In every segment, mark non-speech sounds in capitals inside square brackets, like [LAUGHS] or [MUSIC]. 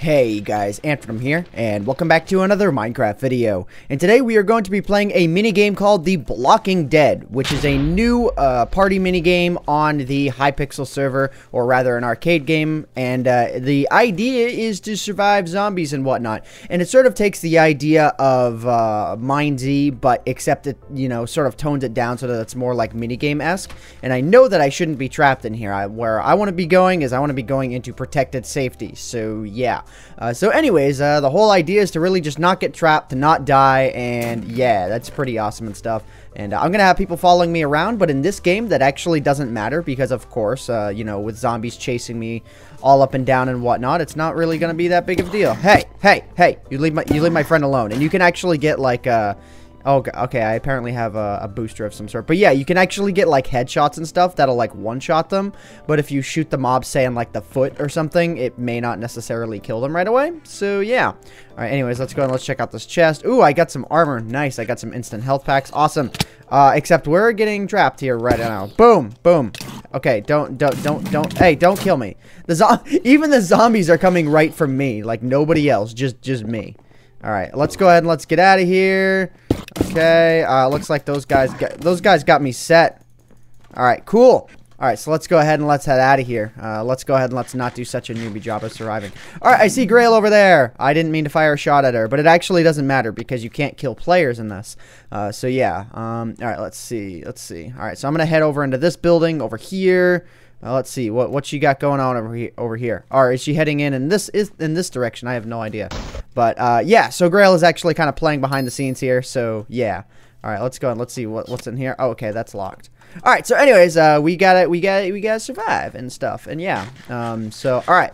Hey guys, AntVenom here, and welcome back to another Minecraft video. And today we are going to be playing a minigame called The Blocking Dead, which is a new uh, party minigame on the Hypixel server, or rather an arcade game. And uh, the idea is to survive zombies and whatnot. And it sort of takes the idea of uh, MineZ, but except it, you know, sort of tones it down so that it's more like minigame-esque. And I know that I shouldn't be trapped in here. I, where I want to be going is I want to be going into protected safety. So yeah. Uh, so anyways, uh, the whole idea is to really just not get trapped, to not die, and yeah, that's pretty awesome and stuff. And uh, I'm going to have people following me around, but in this game, that actually doesn't matter because, of course, uh, you know, with zombies chasing me all up and down and whatnot, it's not really going to be that big of a deal. Hey, hey, hey, you leave my, you leave my friend alone. And you can actually get, like, uh, Oh, okay, I apparently have a, a, booster of some sort. But yeah, you can actually get, like, headshots and stuff that'll, like, one-shot them. But if you shoot the mob, say, in, like, the foot or something, it may not necessarily kill them right away. So, yeah. Alright, anyways, let's go and let's check out this chest. Ooh, I got some armor. Nice, I got some instant health packs. Awesome. Uh, except we're getting trapped here right now. Boom, boom. Okay, don't, don't, don't, don't, hey, don't kill me. The zo [LAUGHS] Even the zombies are coming right from me. Like, nobody else, just, just me. Alright, let's go ahead and let's get out of here. Okay, uh, looks like those guys got, those guys got me set. All right, cool. All right, so let's go ahead and let's head out of here. Uh, let's go ahead and let's not do such a newbie job of surviving. All right, I see Grail over there. I didn't mean to fire a shot at her, but it actually doesn't matter because you can't kill players in this. Uh, so yeah. Um, all right, let's see. Let's see. All right, so I'm gonna head over into this building over here. Uh, let's see what what she got going on over here. Over here, or is she heading in? And this is in this direction. I have no idea. But uh, yeah, so Grail is actually kind of playing behind the scenes here. So yeah. All right, let's go and let's see what what's in here. Oh, okay, that's locked. All right, so anyways, uh, we gotta we gotta we gotta survive and stuff. And yeah, um, so all right,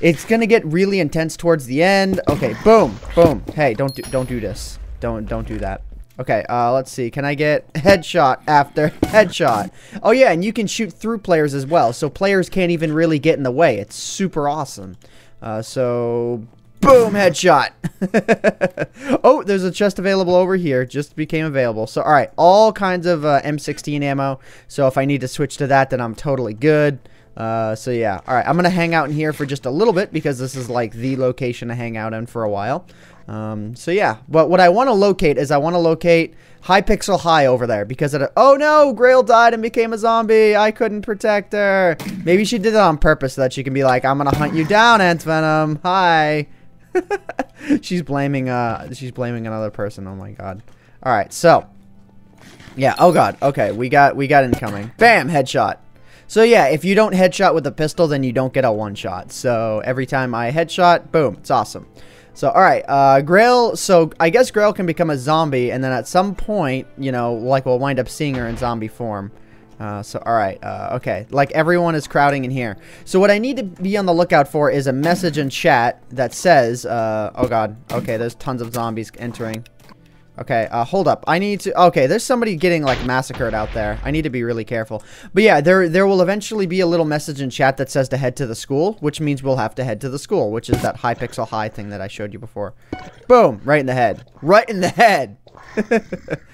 it's gonna get really intense towards the end. Okay, boom, boom. Hey, don't do don't do this. Don't don't do that. Okay, uh, let's see. Can I get [LAUGHS] headshot after [LAUGHS] headshot? Oh, yeah, and you can shoot through players as well, so players can't even really get in the way. It's super awesome. Uh, so, boom, headshot. [LAUGHS] oh, there's a chest available over here. Just became available. So, all right, all kinds of uh, M16 ammo. So, if I need to switch to that, then I'm totally good. Uh, so yeah, all right, I'm gonna hang out in here for just a little bit because this is like the location to hang out in for a while. Um, so yeah, but what I want to locate is I want to locate High Hypixel High over there because it, oh no, Grail died and became a zombie. I couldn't protect her. Maybe she did it on purpose so that she can be like, I'm gonna hunt you down, AntVenom. Hi. [LAUGHS] she's blaming uh she's blaming another person. Oh my god. All right, so yeah. Oh god. Okay, we got we got incoming. Bam, headshot. So yeah, if you don't headshot with a pistol, then you don't get a one shot. So every time I headshot, boom, it's awesome. So, alright, uh, Grail, so I guess Grail can become a zombie, and then at some point, you know, like, we'll wind up seeing her in zombie form. Uh, so, alright, uh, okay. Like, everyone is crowding in here. So, what I need to be on the lookout for is a message in chat that says, uh, oh god, okay, there's tons of zombies entering. Okay, uh, hold up. I need to... Okay, there's somebody getting, like, massacred out there. I need to be really careful. But yeah, there there will eventually be a little message in chat that says to head to the school, which means we'll have to head to the school, which is that Hypixel high thing that I showed you before. Boom! Right in the head. Right in the head! [LAUGHS]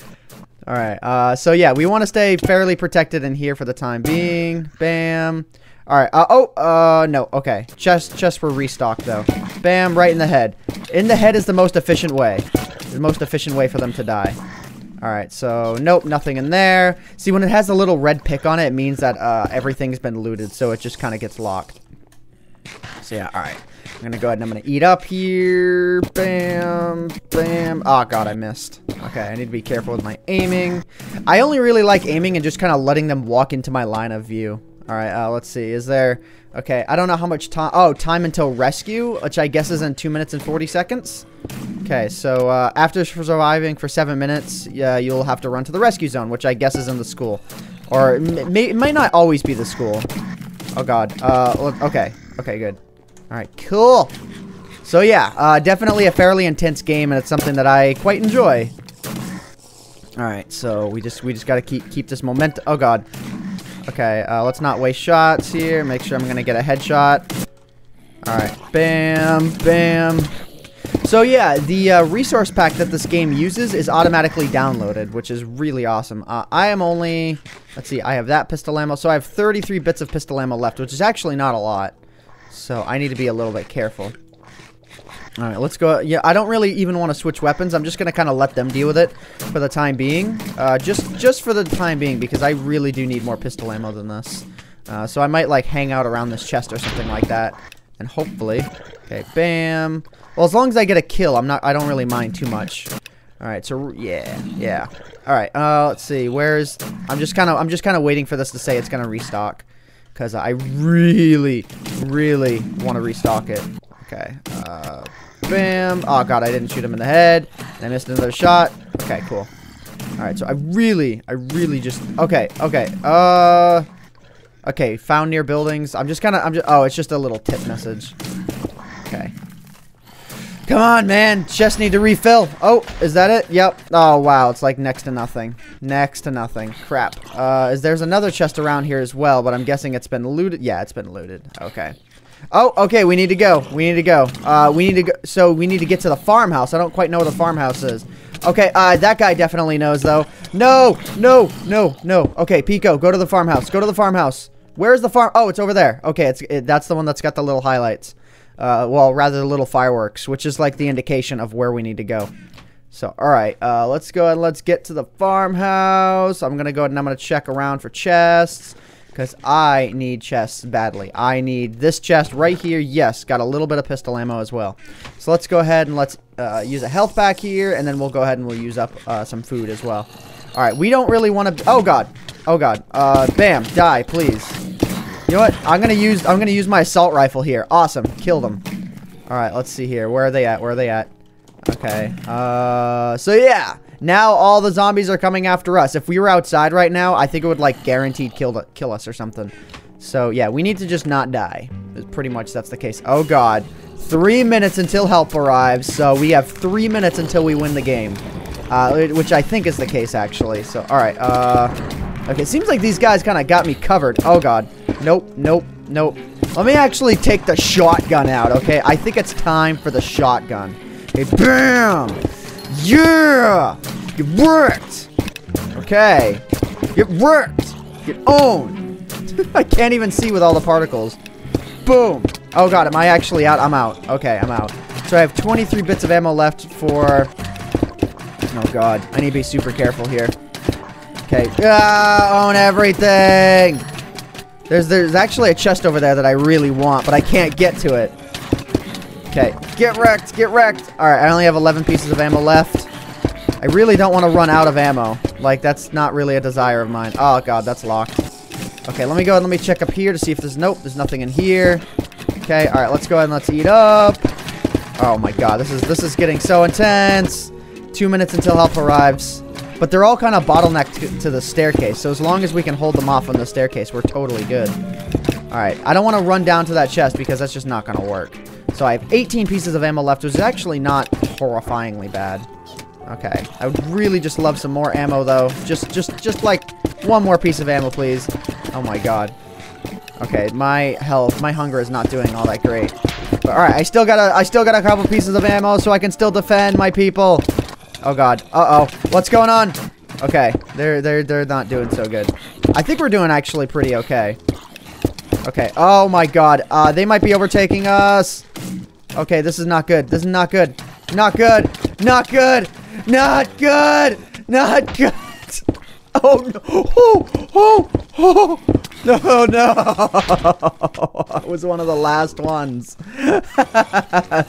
Alright, uh, so yeah, we want to stay fairly protected in here for the time being. Bam. Alright, uh, oh, uh, no, okay. Chest, chest were restocked, though. Bam, right in the head. In the head is the most efficient way the most efficient way for them to die. Alright, so, nope, nothing in there. See, when it has a little red pick on it, it means that uh, everything's been looted, so it just kind of gets locked. So, yeah, alright. I'm gonna go ahead and I'm gonna eat up here. Bam, bam. Oh, God, I missed. Okay, I need to be careful with my aiming. I only really like aiming and just kind of letting them walk into my line of view. Alright, uh, let's see. Is there... Okay, I don't know how much time... Oh, time until rescue, which I guess is in 2 minutes and 40 seconds. Okay, so uh, after surviving for 7 minutes, uh, you'll have to run to the rescue zone, which I guess is in the school. Or may, it might not always be the school. Oh, God. Uh, okay. Okay, good. Alright, cool. So, yeah, uh, definitely a fairly intense game, and it's something that I quite enjoy. Alright, so we just we just gotta keep keep this momentum. Oh, God. Okay, uh, let's not waste shots here. Make sure I'm going to get a headshot. Alright, bam, bam. So yeah, the uh, resource pack that this game uses is automatically downloaded, which is really awesome. Uh, I am only, let's see, I have that pistol ammo. So I have 33 bits of pistol ammo left, which is actually not a lot. So I need to be a little bit careful. All right, let's go. Yeah, I don't really even want to switch weapons. I'm just going to kind of let them deal with it for the time being. Uh, just, just for the time being, because I really do need more pistol ammo than this. Uh, so I might, like, hang out around this chest or something like that. And hopefully... Okay, bam. Well, as long as I get a kill, I'm not... I don't really mind too much. All right, so yeah, yeah. All right, uh, let's see. Where's? I'm just kind of, I'm just kind of waiting for this to say it's gonna restock, because I really, really want to restock it. Okay. Uh, bam. Oh god, I didn't shoot him in the head. I missed another shot. Okay, cool. All right, so I really, I really just. Okay, okay. Uh. Okay, found near buildings. I'm just kind of, I'm just. Oh, it's just a little tip message. Okay. Come on, man. Chest need to refill. Oh, is that it? Yep. Oh, wow. It's like next to nothing. Next to nothing. Crap. Uh, is there's another chest around here as well, but I'm guessing it's been looted. Yeah, it's been looted. Okay. Oh, okay. We need to go. We need to go. Uh, we need to go. So we need to get to the farmhouse. I don't quite know where the farmhouse is. Okay, uh, that guy definitely knows, though. No, no, no, no. Okay, Pico, go to the farmhouse. Go to the farmhouse. Where's the farm? Oh, it's over there. Okay, it's it, that's the one that's got the little highlights. Uh, well, rather the little fireworks, which is like the indication of where we need to go. So, alright, uh, let's go and let's get to the farmhouse. I'm going to go and I'm going to check around for chests. Because I need chests badly. I need this chest right here. Yes, got a little bit of pistol ammo as well. So let's go ahead and let's uh, use a health pack here. And then we'll go ahead and we'll use up uh, some food as well. Alright, we don't really want to... Oh, God. Oh, God. Uh, bam. Die, please. You know what? I'm gonna use I'm gonna use my assault rifle here. Awesome. Kill them. Alright, let's see here. Where are they at? Where are they at? Okay. Uh so yeah. Now all the zombies are coming after us. If we were outside right now, I think it would like guaranteed kill kill us or something. So yeah, we need to just not die. Pretty much that's the case. Oh god. Three minutes until help arrives, so we have three minutes until we win the game. Uh, which I think is the case, actually. So, alright, uh... Okay, seems like these guys kind of got me covered. Oh, God. Nope, nope, nope. Let me actually take the shotgun out, okay? I think it's time for the shotgun. Okay, bam! Yeah! Get worked! Okay. Get worked! Get owned! [LAUGHS] I can't even see with all the particles. Boom! Oh god, am I actually out? I'm out. Okay, I'm out. So I have 23 bits of ammo left for... Oh god, I need to be super careful here. Okay. Ah, own everything! There's there's actually a chest over there that I really want, but I can't get to it. Okay, get wrecked, get wrecked. Alright, I only have 11 pieces of ammo left. I really don't want to run out of ammo. Like, that's not really a desire of mine. Oh, God, that's locked. Okay, let me go and let me check up here to see if there's... Nope, there's nothing in here. Okay, alright, let's go ahead and let's eat up. Oh, my God, this is this is getting so intense. Two minutes until help arrives. But they're all kind of bottlenecked to, to the staircase, so as long as we can hold them off on the staircase, we're totally good. Alright, I don't want to run down to that chest because that's just not going to work. So I have 18 pieces of ammo left, which is actually not horrifyingly bad. Okay, I would really just love some more ammo, though. Just, just, just like one more piece of ammo, please. Oh my god. Okay, my health, my hunger is not doing all that great. But alright, I still got a, I still got a couple pieces of ammo, so I can still defend my people. Oh god. Uh-oh. What's going on? Okay. They're they're they're not doing so good. I think we're doing actually pretty okay. Okay. Oh my god. Uh they might be overtaking us. Okay, this is not good. This is not good. Not good. Not good. Not good. Not good. Oh no. Oh, oh, oh. No, no. [LAUGHS] I was one of the last ones.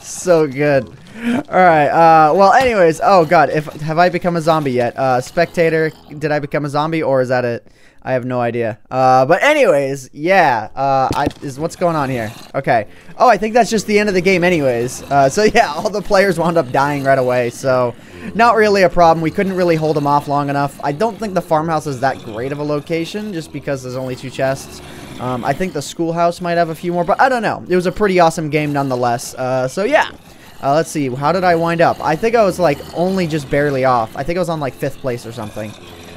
[LAUGHS] so good. Alright, uh, well, anyways, oh god, if have I become a zombie yet? Uh, spectator, did I become a zombie, or is that it? I have no idea. Uh, but anyways, yeah, uh, I, is what's going on here? Okay. Oh, I think that's just the end of the game anyways. Uh, so [LAUGHS] yeah, all the players wound up dying right away, so not really a problem. We couldn't really hold them off long enough. I don't think the farmhouse is that great of a location, just because there's only two chests. Um, I think the schoolhouse might have a few more, but I don't know. It was a pretty awesome game nonetheless. Uh, so yeah. Uh, let's see, how did I wind up? I think I was like only just barely off. I think I was on like fifth place or something.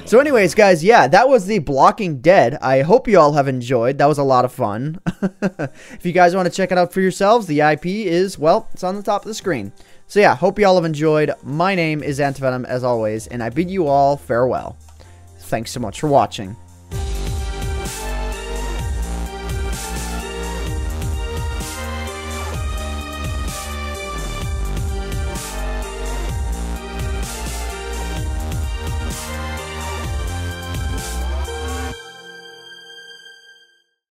So anyways, guys, yeah, that was the Blocking Dead. I hope you all have enjoyed. That was a lot of fun. [LAUGHS] if you guys want to check it out for yourselves, the IP is, well, it's on the top of the screen. So yeah, hope you all have enjoyed. My name is AntVenom, as always, and I bid you all farewell. Thanks so much for watching.